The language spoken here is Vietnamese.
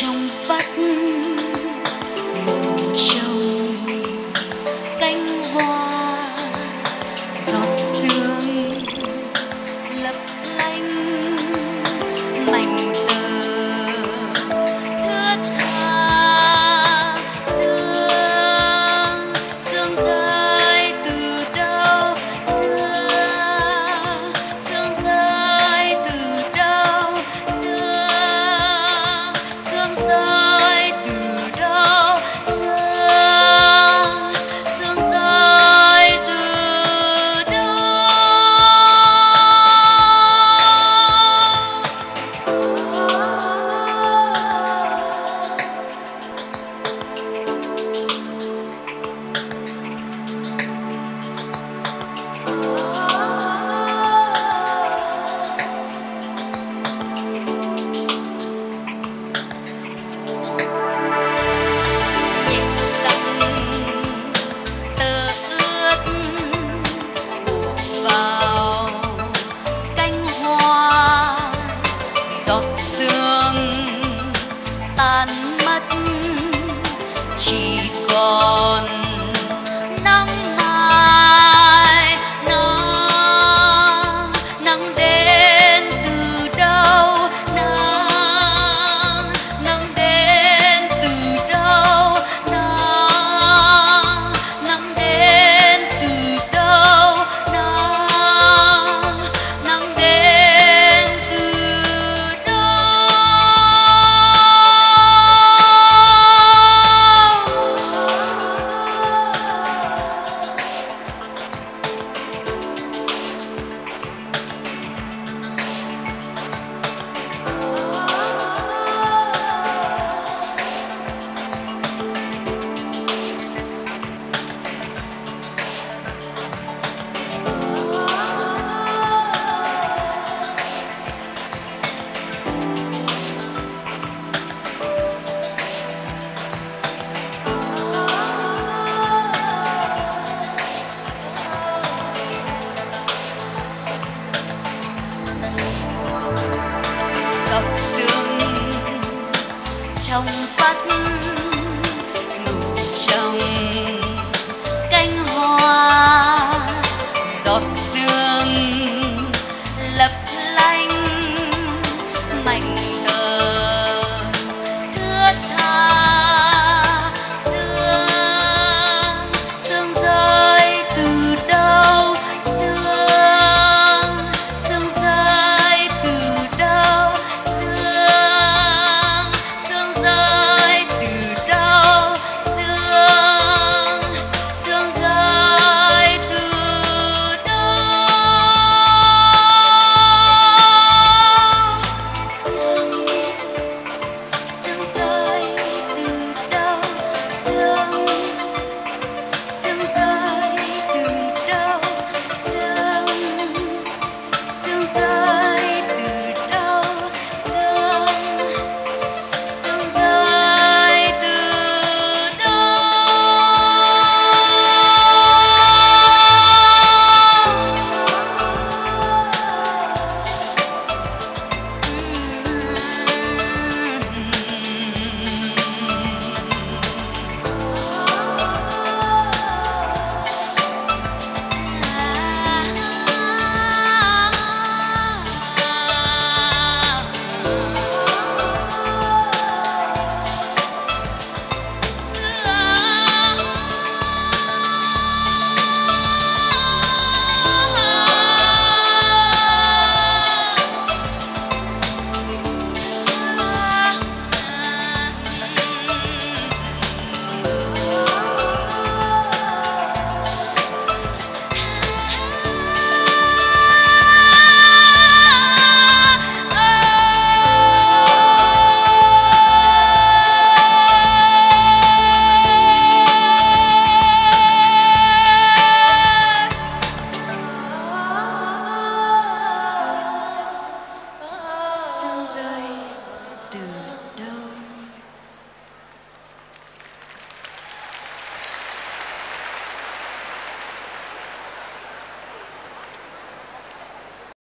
trong vắt sương tan mất chỉ còn trong vắt ngủ trong cánh hoa giọt sương